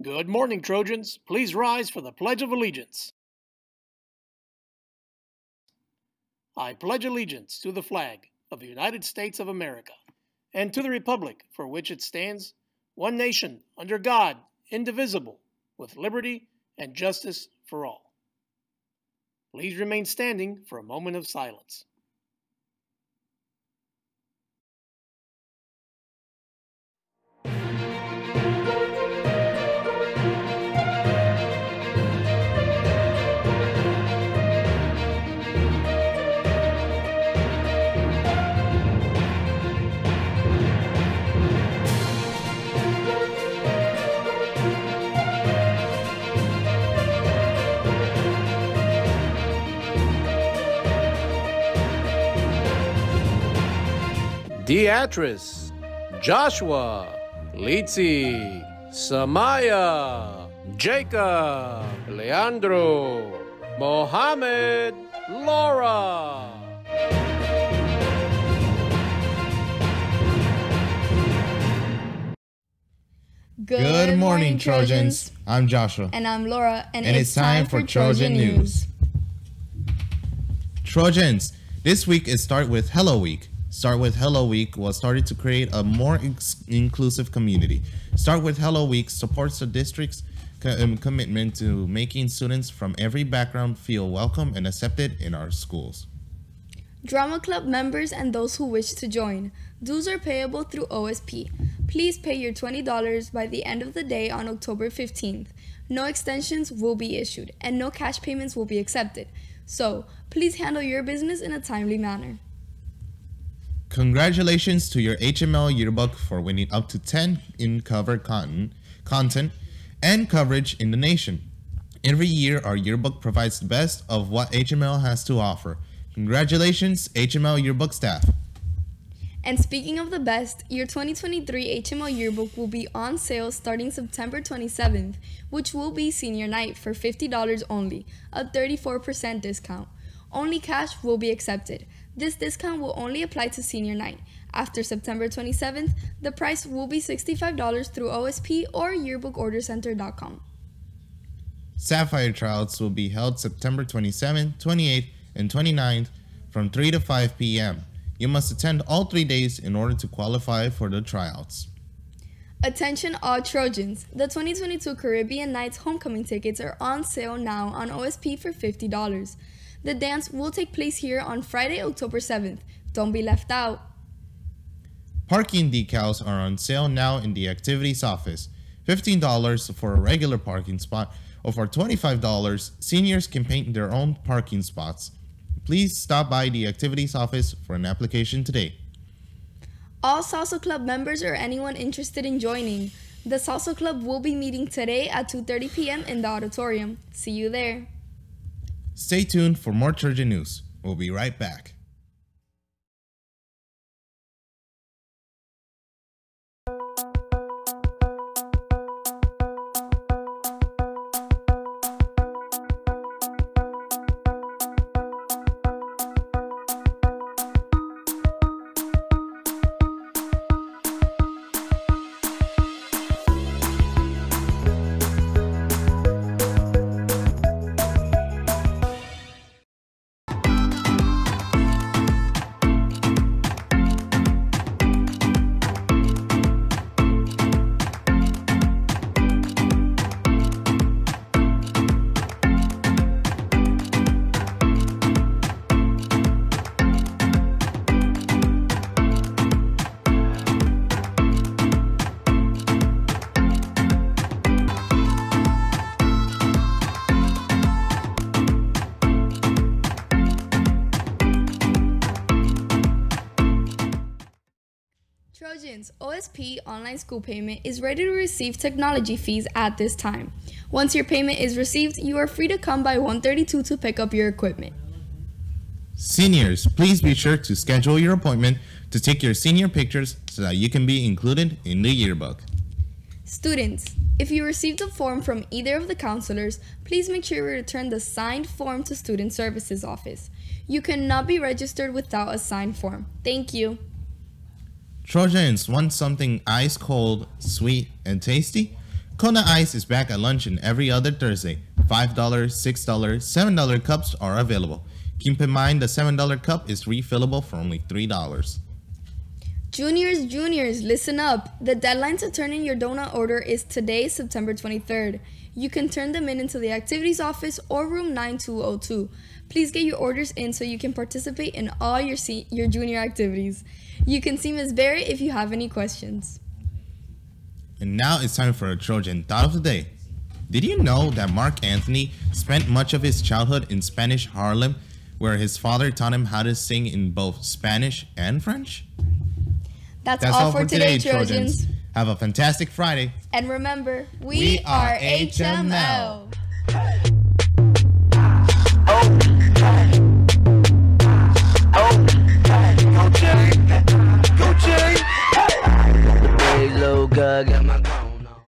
Good morning, Trojans. Please rise for the Pledge of Allegiance. I pledge allegiance to the flag of the United States of America and to the Republic for which it stands, one nation, under God, indivisible, with liberty and justice for all. Please remain standing for a moment of silence. Beatrice, Joshua, Litsi, Samaya, Jacob, Leandro, Mohammed, Laura. Good, morning, Trojans. I'm Joshua. And I'm Laura, and, And it's time for Trojan News. Trojans, this week is Start with Hello Week. Start with Hello Week was started to create a more inclusive community. Start with Hello Week supports the district's co- um, commitment to making students from every background feel welcome and accepted in our schools. Drama Club members and those who wish to join. Dues are payable through OSP. Please pay your $20 by the end of the day on October 15th. No extensions will be issued, and no cash payments will be accepted. So, please handle your business in a timely manner. Congratulations to your HML yearbook for winning up to 10 in cover content, content and coverage in the nation. Every year, our yearbook provides the best of what HML has to offer. Congratulations, HML yearbook staff. And speaking of the best, your 2023 HML yearbook will be on sale starting September 27th, which will be senior night for $50 only, a 34% discount. Only cash will be accepted. This discount will only apply to senior night. After September 27th, the price will be $65 through OSP or yearbookordercenter.com. Sapphire trials will be held September 27th, 28th, and 29th from 3 to 5 p.m. You must attend all three days in order to qualify for the tryouts. Attention all Trojans! The 2022 Caribbean Nights homecoming tickets are on sale now on OSP for $50. The dance will take place here on Friday, October 7th. Don't be left out. Parking decals are on sale now in the activities office. $15 for a regular parking spot, or for $25, seniors can paint their own parking spots. Please stop by the activities office for an application today. All Salsa Club members or anyone interested in joining, the Salsa Club will be meeting today at 2:30 p.m. in the auditorium. See you there. Stay tuned for more Trojan news. We'll be right back. Trojans, OSP online school payment is ready to receive technology fees at this time. Once your payment is received, you are free to come by 132 to pick up your equipment. Seniors, please be sure to schedule your appointment to take your senior pictures so that you can be included in the yearbook. Students, if you received a form from either of the counselors, please make sure you return the signed form to Student Services Office. You cannot be registered without a signed form. Thank you. Trojans want something ice cold, sweet, and tasty? Kona Ice is back at luncheon every other Thursday. $5, $6, $7 cups are available. Keep in mind the $7 cup is refillable for only $3. Juniors, juniors, listen up. The deadline to turn in your donut order is today, September 23rd. You can turn them in into the activities office or room 9202. Please get your orders in so you can participate in all your your junior activities. You can see Ms. Barrett if you have any questions. And now it's time for a Trojan Thought of the Day. Did you know that Marc Anthony spent much of his childhood in Spanish Harlem, where his father taught him how to sing in both Spanish and French? That's, all, for today, Trojans. Have a fantastic Friday. And remember, we, We are are HML. HML.